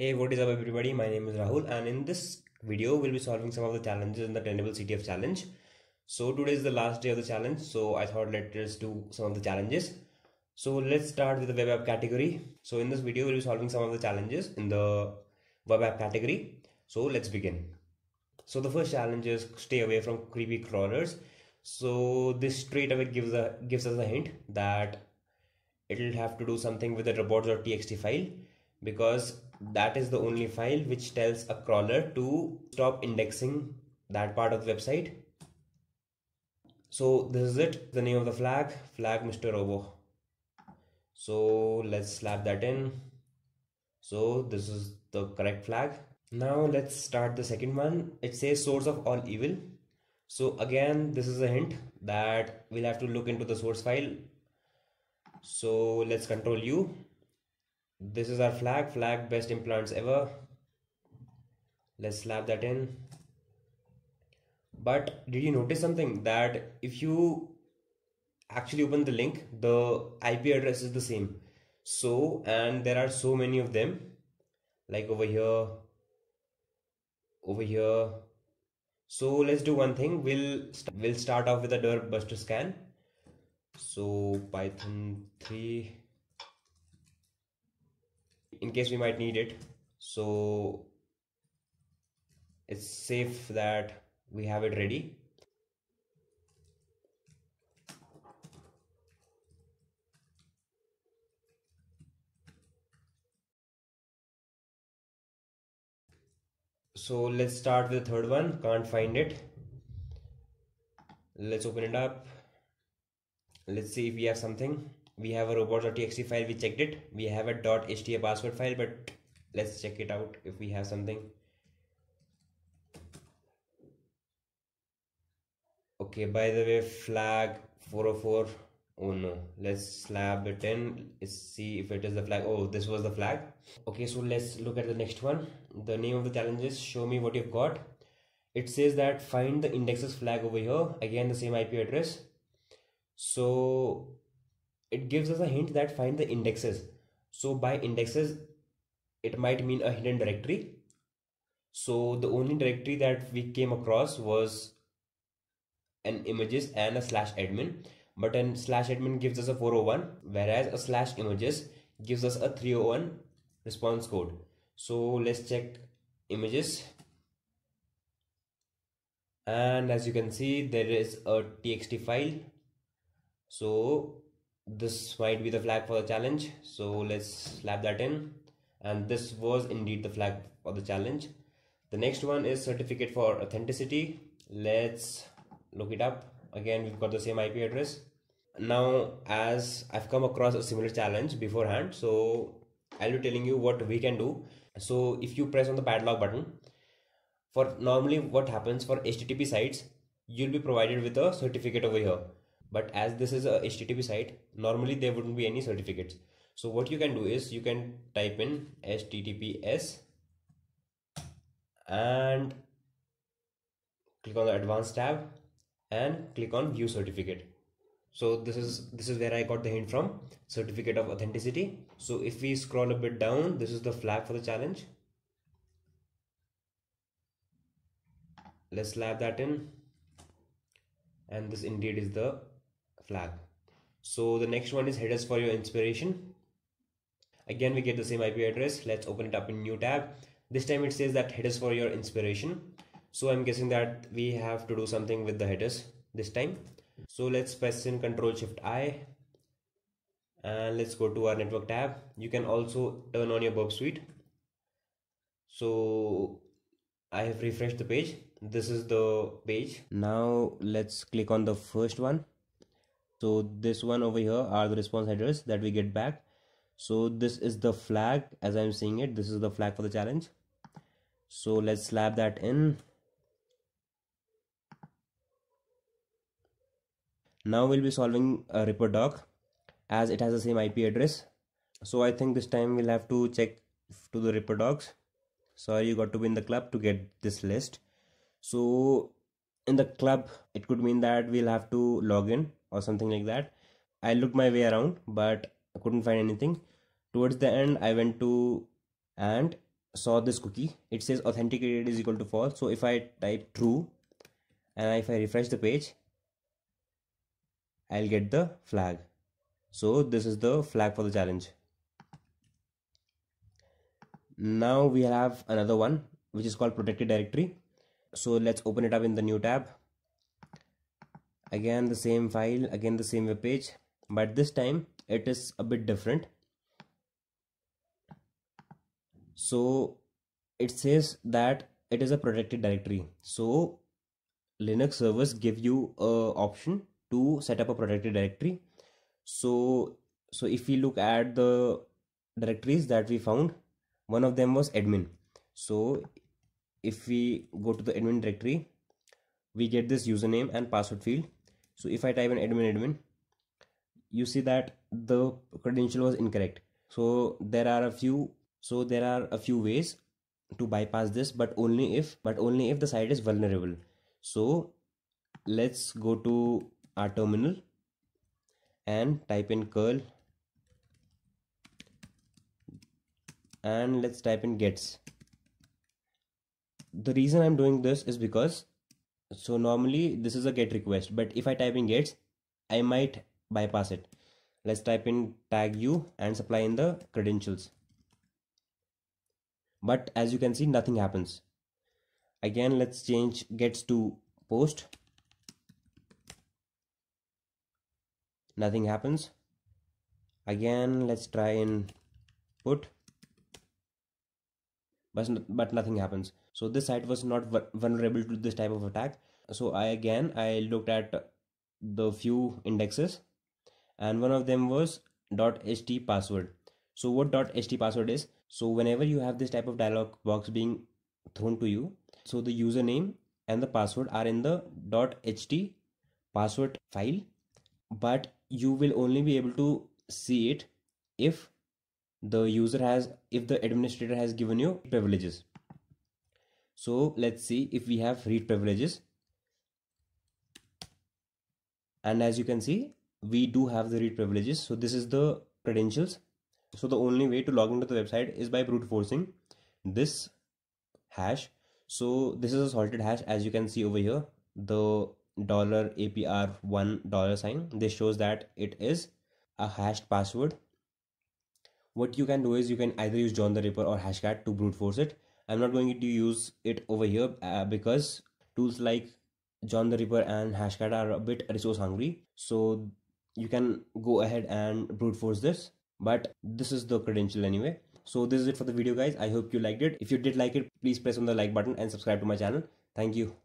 Hey, what is up everybody? My name is Rahul and in this video we'll be solving some of the challenges in the Tenable CTF challenge. So today is the last day of the challenge so I thought let's do some of the challenges. So let's start with the web app category. So in this video we'll be solving some of the challenges in the web app category. So let's begin. So the first challenge is stay away from creepy crawlers. So this straight away gives a gives us a hint that it'll have to do something with the robots.txt file because that is the only file which tells a crawler to stop indexing that part of the website. So this is it. The name of the flag. Flag mr robo. So let's slap that in. So this is the correct flag. Now let's start the second one. It says source of all evil. So again this is a hint that we'll have to look into the source file. So let's control u this is our flag flag best implants ever. Let's slap that in. But did you notice something? That if you actually open the link the ip address is the same. So and there are so many of them. Like over here over here. So let's do one thing. We'll we st we'll start off with a derp buster scan. So python 3 in case we might need it. So it's safe that we have it ready. So let's start with the third one. Can't find it. Let's open it up. Let's see if we have something we have a robots.txt file we checked it. We have a .hta password file but let's check it out if we have something. Okay by the way flag 404 oh no let's slap it in let's see if it is the flag. Oh this was the flag. Okay so let's look at the next one. The name of the challenge is show me what you've got. It says that find the indexes flag over here. Again the same ip address. So it gives us a hint that find the indexes. So by indexes it might mean a hidden directory. So the only directory that we came across was an images and a slash admin. But an slash admin gives us a 401 whereas a slash images gives us a 301 response code. So let's check images. And as you can see there is a txt file. So this might be the flag for the challenge so let's slap that in. And this was indeed the flag for the challenge. The next one is certificate for authenticity. Let's look it up. Again we've got the same ip address. Now as i've come across a similar challenge beforehand so i'll be telling you what we can do. So if you press on the padlock button for normally what happens for http sites you'll be provided with a certificate over here but as this is a http site normally there wouldn't be any certificates. So what you can do is you can type in https and click on the advanced tab and click on view certificate. So this is this is where i got the hint from certificate of authenticity. So if we scroll a bit down this is the flag for the challenge. Let's slap that in. And this indeed is the flag. So the next one is headers for your inspiration. Again we get the same ip address. Let's open it up in new tab. This time it says that headers for your inspiration. So i'm guessing that we have to do something with the headers this time. So let's press in control shift i. And let's go to our network tab. You can also turn on your burp suite. So i have refreshed the page. This is the page. Now let's click on the first one so this one over here are the response headers that we get back. So this is the flag as i'm seeing it. This is the flag for the challenge. So let's slap that in. Now we'll be solving a ripperdoc as it has the same ip address. So i think this time we'll have to check to the ripperdocs sorry you got to be in the club to get this list. So in the club it could mean that we'll have to log in or something like that. I looked my way around but i couldn't find anything. Towards the end i went to and saw this cookie. It says authenticated is equal to false. So if i type true and if i refresh the page i'll get the flag. So this is the flag for the challenge. Now we have another one which is called protected directory. So let's open it up in the new tab again the same file again the same web page but this time it is a bit different. So it says that it is a protected directory. So linux servers give you a option to set up a protected directory. So so if we look at the directories that we found one of them was admin. So if we go to the admin directory we get this username and password field so if i type in admin admin you see that the credential was incorrect. So there are a few so there are a few ways to bypass this but only if but only if the site is vulnerable. So let's go to our terminal and type in curl and let's type in gets. The reason i'm doing this is because so normally this is a get request but if i type in gets i might bypass it. Let's type in tag you and supply in the credentials. But as you can see nothing happens. Again let's change gets to post. Nothing happens. Again let's try and put but, but nothing happens so this site was not vulnerable to this type of attack. So i again i looked at the few indexes and one of them was .ht password. So what .ht password is? So whenever you have this type of dialog box being thrown to you so the username and the password are in the .ht password file but you will only be able to see it if the user has if the administrator has given you privileges so let's see if we have read privileges. And as you can see we do have the read privileges. So this is the credentials. So the only way to log into the website is by brute forcing this hash. So this is a salted hash as you can see over here. The dollar apr one dollar sign. This shows that it is a hashed password. What you can do is you can either use john the ripper or hashcat to brute force it i'm not going to use it over here uh, because tools like john the ripper and hashcat are a bit resource hungry. So you can go ahead and brute force this. But this is the credential anyway. So this is it for the video guys. I hope you liked it. If you did like it please press on the like button and subscribe to my channel. Thank you